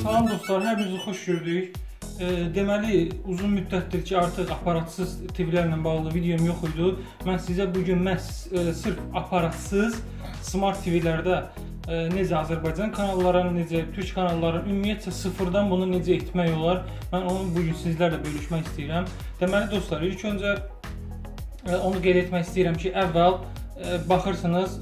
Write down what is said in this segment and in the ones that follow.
Salam dostlar, hər birinizi xoş gördük. E, deməli, uzun müddətdir ki, artıq aparatsız TV-lərlə bağlı videom yox idi. Mən sizə bu gün məhz e, sırf aparatsız smart TV-lərdə e, necə Azərbaycan kanallarının, necə türk kanallarının ümumiyyətcə sıfırdan bunu necə etmək olar, mən onu bu gün sizlərlə bölüşmək istəyirəm. Deməli dostlar, ilk öncə e, onu qeyd etmək istəyirəm ki, əvvəl e, baxırsınız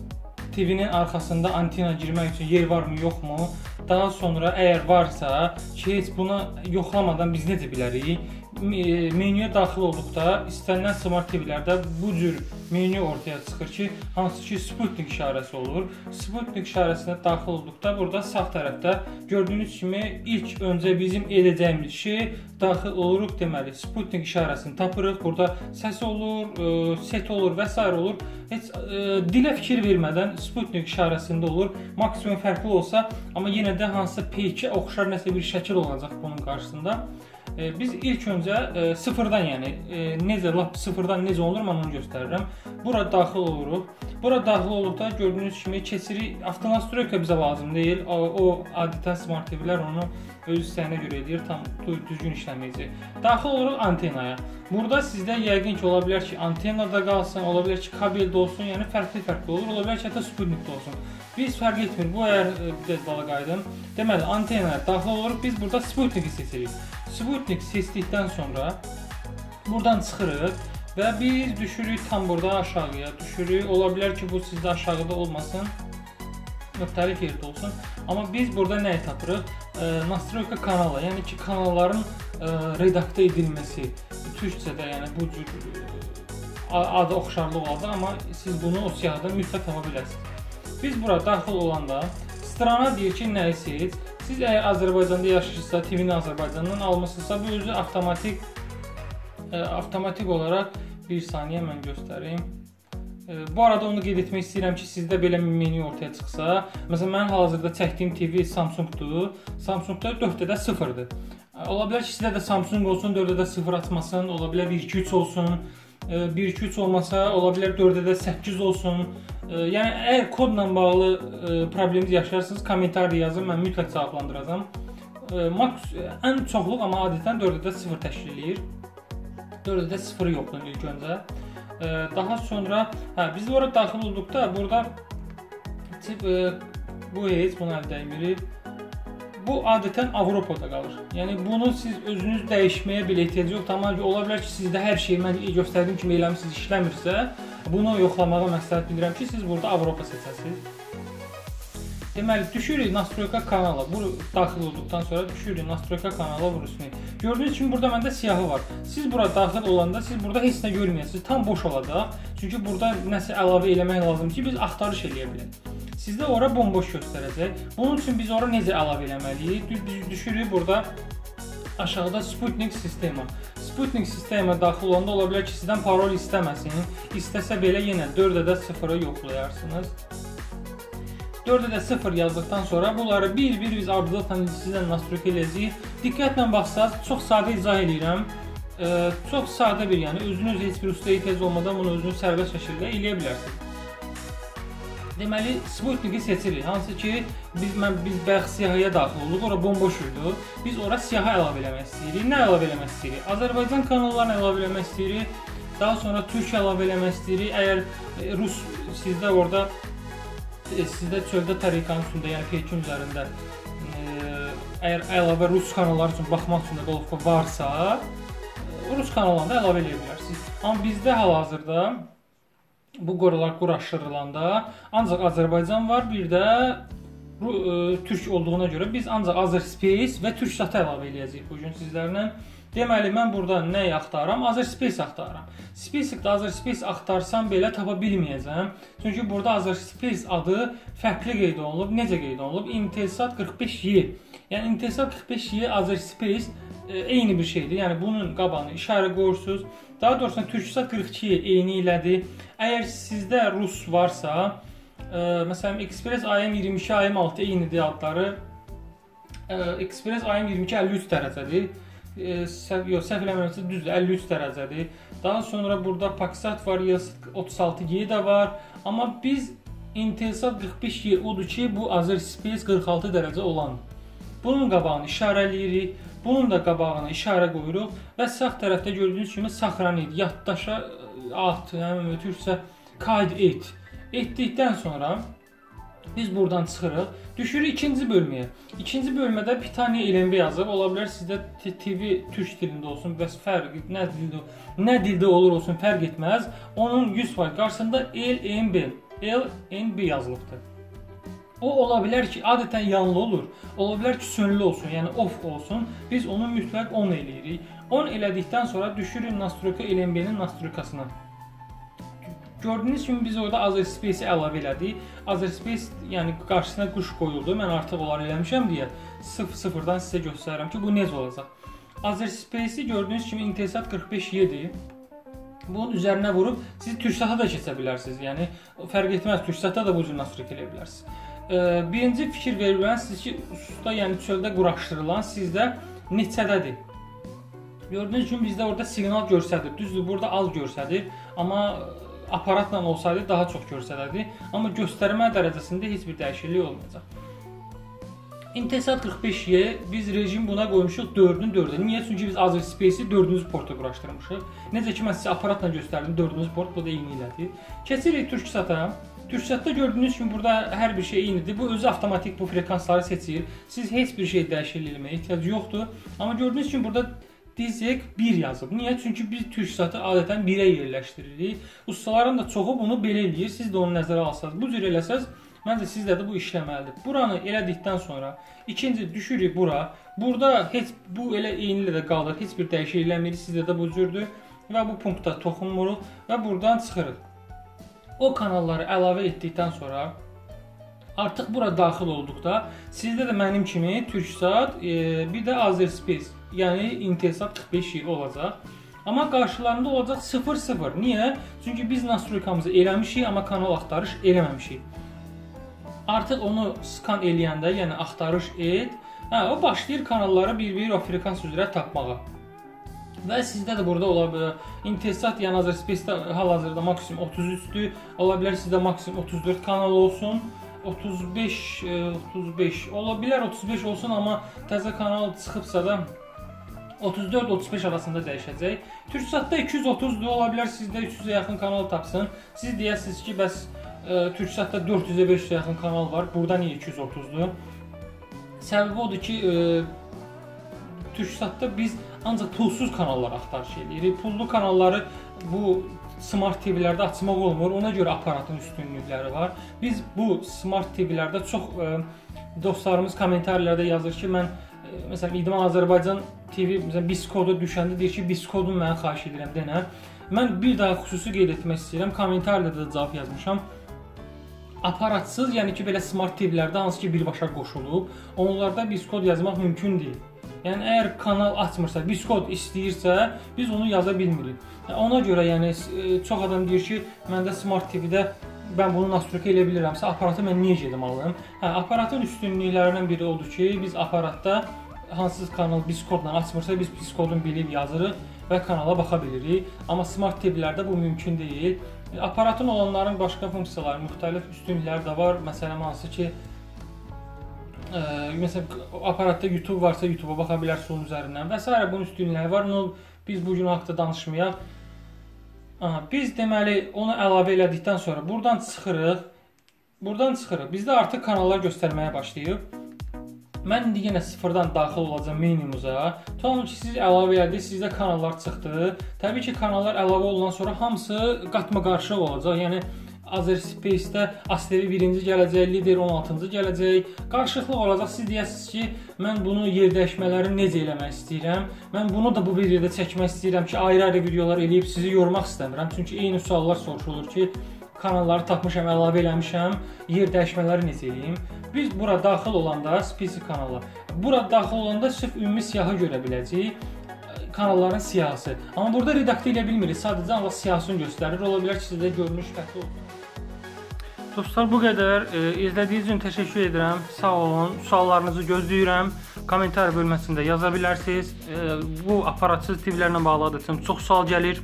TV-nin arxasında antena girmək üçün yer varmı, yoxmu? Daha sonra əgər varsa, ki heç buna yoxlamadan biz necə bilərik? Menyuya daxil olduqda istənilən smart TV-lərdə bu cür menyu ortaya çıxır ki, hansı ki Sputnik işarəsi olur. Sputnik işarəsinə daxil olduqda burada sağ tərəfdə gördüyünüz kimi ilk öncə bizim edəcəyimiz şey daxil oluruq deməli Sputnik işarəsini tapırıq. Burada səs olur, ə, set olur və s. olur. Heç ə, dilə fikir vermədən Sputnik işarəsində olur. Maksimum fərqli olsa, amma yenə də hansısa P2 oxşar nəsə bir şəkil olacaq bunun qarşısında. Biz ilk öncə e, sıfırdan, yəni e, necə lap sıfırdan necə olur mən onu göstərirəm. Bura daxil oluruq. Bura daxil olduqda gördüyünüz kimi keçirik. Avtonastroyka bizə lazım deyil. O, o adətən smart TV-lər onu öz istəyinə görə eləyir, tam düzgün işləməyəcək. Daxil oluruq antenaya. Burada sizdə yəqin ki, ola bilər ki, antena da qalsın, ola bilər ki, kabel də olsun, yəni fərqli-fərqli olur. Ola bilər ki, hətta sputnik də olsun. Biz fərq etmir. Bu əgər bir e, dala qayıdım. Deməli, antenaya daxil oluruq. Biz burada sputniki seçirik. Sputnik seçdikdən sonra buradan çıxırıq və biz düşürük tam burada aşağıya düşürük. Ola bilər ki, bu sizdə aşağıda olmasın. Müxtəlif yerdə olsun. Amma biz burada nəyi tapırıq? E, nastroyka kanala, yəni ki, kanalların e, redaktə edilməsi türkçədə, yəni bu cür e, adı oxşarlıq olacaq, amma siz bunu o siyahıdan mütləq tapa bilərsiniz. Biz bura daxil olanda strana deyir ki, nəyi seç? Əgər Azərbaycanda yaşayırsınızsa, TV-ni Azərbaycandan almısınızsa, bu özü avtomatik ə, e, avtomatik olaraq bir saniyə mən göstərim. Ə, e, bu arada onu qeyd etmək istəyirəm ki, sizdə belə bir menyu ortaya çıxsa, məsələn mənim hal-hazırda çəkdiyim TV Samsung-dur. Samsung-da 4-də 0-dır. Ola bilər ki, sizdə də Samsung olsun, 4-də 0 açmasın, ola bilər 1-2-3 olsun. 1-2-3 olmasa, ola bilər 4-də 8 olsun. Yəni əgər kodla bağlı probleminiz yaşarsınız, kommentarda yazın, mən mütləq cavablandıracağam. Max ən çoxluq amma adətən 4-də 0 təşkil eləyir. 4-də 0 yoxdur ilk öncə. Daha sonra, hə, biz ora daxil olduqda burada tip bu heç bunu əldə etmirik bu adətən Avropada qalır. Yəni bunu siz özünüz dəyişməyə belə ehtiyac yoxdur. Amma ola bilər ki, sizdə hər şey mən göstərdiyim kimi eləmisiniz, işləmirsə, bunu yoxlamağa məsləhət bilirəm ki, siz burada Avropa seçəsiniz. Deməli, düşürük Nastroyka kanala. Bu daxil olduqdan sonra düşürük Nastroyka kanala vurusunu. Gördüyünüz kimi burada məndə siyahı var. Siz bura daxil olanda siz burada heç nə görməyəsiniz. Tam boş olacaq. Çünki burada nəsə əlavə eləmək lazımdır ki, biz axtarış eləyə bilək. Sizdə ora bomboş göstərəcək. Bunun üçün biz ora necə əlavə etməliyik? Düşürük burada aşağıda Sputnik sistema. Sputnik sistemə daxil olanda ola bilər ki, sizdən parol istəməsin. İstəsə belə yenə 4-də 0-ı yoxlayarsınız. 4-də 0 yazdıqdan sonra bunları bir-bir biz ardıcıl sizlə nastroyka eləyəcəyik. Diqqətlə baxsaz, çox sadə izah edirəm. Ə, çox sadə bir, yəni özünüz heç bir ustaya ehtiyac olmadan bunu özünüz sərbəst şəkildə eləyə bilərsiniz. Deməli, Sputniki seçirik. Hansı ki, biz mən biz bayaq siyahıya daxil olduq. Ora bomboş idi. Biz ora siyahı əlavə eləmək istəyirik. Nə əlavə eləmək istəyirik? Azərbaycan kanallarını əlavə eləmək istəyirik. Daha sonra türk əlavə eləmək istəyirik. Əgər e, rus sizdə orada e, sizdə çöldə tarikanın üstündə, yəni Pekin üzərində e, əgər əlavə rus kanalları üçün baxmaq üçün də qolovka varsa, rus kanallarında əlavə eləyə bilərsiniz. Amma bizdə hal-hazırda bu qorular quraşdırılanda ancaq Azərbaycan var, bir də ə, e, türk olduğuna görə biz ancaq Azerspace və Türksat əlavə eləyəcəyik bu gün sizlərlə. Deməli mən burada nə axtarıram? Azerspace axtarıram. Space-də Azerspace axtarsam belə tapa bilməyəcəm. Çünki burada Azerspace adı fərqli qeyd olunub. Necə qeyd olunub? Intelsat 45Y. Yəni Intelsat 45Y Azerspace eyni bir şeydir. Yəni bunun qabağına işarə qoyursunuz. Daha doğrusu Türksat 42 eyni ilədir. Əgər sizdə rus varsa, ə, e, məsələn Express AM22 AM6 eynidir adları. Ə, e, Express AM22 53 dərəcədir. E, səhv yox, səhv eləmirəmsə düzdür, 53 dərəcədir. Daha sonra burada Paksat var, YS36G də var. Amma biz Intelsat 45G odur ki, bu Azerspace 46 dərəcə olan. Bunun qabağını işarələyirik. Bunun da qabağına işarə qoyuruq və sağ tərəfdə gördüyünüz kimi saxranid, yaddaşa at, yəni türkçə kayd et. Etdikdən sonra biz buradan çıxırıq. Düşürük ikinci bölməyə. İkinci bölmədə Pitani LMB yazıb. Ola bilər sizdə TV türk dilində olsun, bəs fərq nə dildə nə dildə olur olsun fərq etməz. Onun 100% qarşısında LMB, LNB yazılıbdır. O ola bilər ki, adətən yanlı olur. Ola bilər ki, sönülü olsun, yəni off olsun. Biz onu mütləq on eləyirik. 10 elədikdən sonra düşürük nastroyka LMB-nin nastroykasına. Gördüyünüz kimi biz orada Azerspace-i əlavə elədik. Azerspace, yəni qarşısına quş qoyuldu. Mən artıq onları eləmişəm deyə 0-0-dan sizə göstərirəm ki, bu necə olacaq. Azerspace-i gördüyünüz kimi Intelsat 45Y-dir. Bunun üzərinə vurub siz Türksata da keçə bilərsiniz. Yəni fərq etməz, Türksata da bu cür nastroyka eləyə bilərsiniz. Birinci fikir verilən siz ki, usta, yəni çöldə quraşdırılan sizdə neçədədir? Gördüyünüz kimi bizdə orada siqnal göstərir. Düzdür, burada az göstərir, amma aparatla olsaydı daha çox göstərərdi, amma göstərmə dərəcəsində heç bir dəyişiklik olmayacaq. Intelsat 45Y biz rejim buna qoymuşuq 4-ün 4-ə. Niyə? Çünki biz Azir Space-i 4-cü porta quraşdırmışıq. Necə ki mən sizə aparatla göstərdim 4-cü port, bu da eyni ilədir. Keçirik Türksata. Türksatda gördüyünüz kimi burada hər bir şey eynidir. Bu özü avtomatik bu frekansları seçir. Siz heç bir şey dəyişiklik etməyə ehtiyac yoxdur. Amma gördüyünüz kimi burada Dizek 1 yazıb. Niyə? Çünki biz Türksatı adətən 1-ə yerləşdiririk. Ustaların da çoxu bunu belə eləyir. Siz də onu nəzərə alsaz, bu cür eləsəz, məncə sizdə də bu işləməlidir. Buranı elədikdən sonra ikinci düşürük bura. Burada heç bu elə eynilə də qalır. Heç bir dəyişiklik eləmirik. Sizdə də bu cürdür və bu punktda toxunmuruq və burdan çıxırıq. O kanalları əlavə etdikdən sonra artıq bura daxil olduqda sizdə də mənim kimi Türksat, e, bir də Azerspace yəni Intelsat 45 il olacaq. Amma qarşılarında olacaq 0-0. Niyə? Çünki biz nastroykamızı eləmişik, amma kanal axtarış eləməmişik. Artıq onu skan eləyəndə, yəni axtarış et, hə, o başlayır kanalları bir-bir o frekans üzrə tapmağa. Və sizdə də burada ola bilər. Intelsat yəni Azərspace-də hal-hazırda maksimum 33-dür. Ola bilər sizdə maksimum 34 kanal olsun. 35 35 e, ola bilər 35 olsun, amma təzə kanal çıxıbsa da 34-35 arasında dəyişəcək. Türksatda 230-dur, ola bilər sizdə 300-ə yaxın kanal tapsın. Siz deyəsiniz ki, bəs ə, e, Türksatda 400-ə 500-ə yaxın kanal var. Burada niyə 230-dur? Səbəbi odur ki, ə, e, Türksatda biz ancaq pulsuz kanallar axtarış edirik. Pullu kanalları bu smart TV-lərdə açmaq olmur. Ona görə aparatın üstünlükləri var. Biz bu smart TV-lərdə çox ə, e, dostlarımız kommentarlarda yazır ki, mən məsələn İdman Azərbaycan TV məsələn BIS kodu düşəndə deyir ki, BIS kodunu mənə xahiş edirəm denə. Mən bir daha xüsusi qeyd etmək istəyirəm. Kommentarlarda da cavab yazmışam. Aparatsız, yəni ki, belə smart TV-lərdə hansı ki birbaşa qoşulub, onlarda BIS kod yazmaq mümkün deyil. Yəni əgər kanal açmırsa, BIS kod istəyirsə, biz onu yaza bilmirik. Ona görə yəni e, çox adam deyir ki, məndə smart TV-də mən bunu nastroyka eləyə bilirəmsə, aparatı mən niyə gedim alım? Hə, aparatın üstünlüklərindən biri odur ki, biz aparatda hansısa kanal biz kodla açmırsa, biz kodunu bilib yazırıq və kanala baxa bilirik. Amma smart TV-lərdə bu mümkün deyil. Aparatın olanların başqa funksiyaları, müxtəlif üstünlükləri də var. Məsələn, hansı ki, ə, məsələn, aparatda YouTube varsa, YouTube-a baxa bilərsiniz onun üzərindən və s. bunun üstünlükləri var. Onu biz bu gün haqqda danışmayaq. Aha, biz deməli onu əlavə elədikdən sonra burdan çıxırıq. Burdan çıxırıq. Bizdə artıq kanallar göstərməyə başlayıb. Mən indi yenə sıfırdan daxil olacağam menimuza. Tamam ki, siz əlavə elədiniz, sizdə kanallar çıxdı. Təbii ki, kanallar əlavə olunan sonra hamısı qatma-qarışıq olacaq. Yəni Azerspace-də ASTV 1-ci gələcək, Lider 16-cı gələcək. Qarışıqlıq olacaq. Siz deyəsiniz ki, mən bunu yer dəyişmələrini necə eləmək istəyirəm. Mən bunu da bu videoda çəkmək istəyirəm ki, ayrı-ayrı videolar eləyib sizi yormaq istəmirəm. Çünki eyni suallar soruşulur ki, kanalları tapmışam, əlavə eləmişəm, yer dəyişmələri necə eləyim? Biz bura daxil olanda spesifik kanallar. Bura daxil olanda sırf ümumi siyahı görə biləcəyik kanalların siyahısı. Amma burada redaktə edə bilmirik. Sadəcə ancaq siyahısını göstərir. Ola bilər ki, sizdə görünüş fərqli olsun. Dostlar, bu qədər. E, izlədiyiniz üçün təşəkkür edirəm. Sağ olun. Suallarınızı gözləyirəm. Kommentar bölməsində yaza bilərsiniz. E, bu aparatsız TV-lərlə bağlı adətən çox sual gəlir.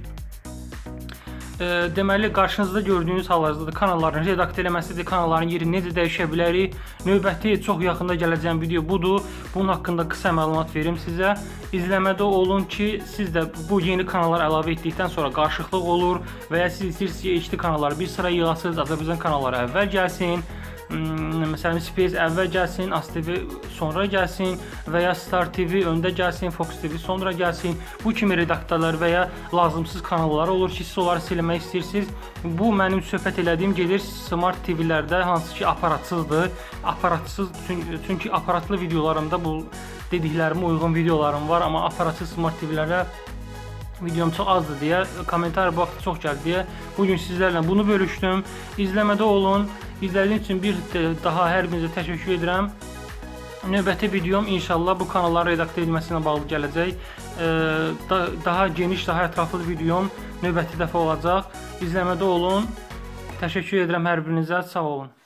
E, deməli qarşınızda gördüyünüz hal-hazırda kanalların redaktör eləməsidir, kanalların yerini necə dəyişə bilərik. Növbəti çox yaxında gələcəyim video budur. Bunun haqqında qısa məlumat verim sizə. İzləmədə olun ki, siz də bu yeni kanallar əlavə etdikdən sonra qarışıqlıq olur və ya siz istəyirsiniz ki, HD kanalları bir sıra yığasınız, Azərbaycan kanalları əvvəl gəlsin hmm, məsələn Space əvvəl gəlsin, As TV sonra gəlsin və ya Star TV öndə gəlsin, Fox TV sonra gəlsin. Bu kimi redaktorlar və ya lazımsız kanallar olur ki, siz onları silmək istəyirsiniz. Bu mənim söhbət elədiyim gedir Smart TV-lərdə hansı ki aparatsızdır. Aparatsız çünki, aparatlı videolarımda bu dediklərimə uyğun videolarım var, amma aparatsız Smart TV-lərdə videom çox azdır deyə kommentar vaxtı çox gəldi deyə bu gün sizlərlə bunu bölüşdüm. İzləmədə olun. İzlədiyiniz üçün bir daha hər birinizə təşəkkür edirəm. Növbəti videom inşallah bu kanalların redaktör edilməsi ilə bağlı gələcək. Daha geniş, daha ətraflı videom növbəti dəfə olacaq. İzləmədə olun. Təşəkkür edirəm hər birinizə. Sağ olun.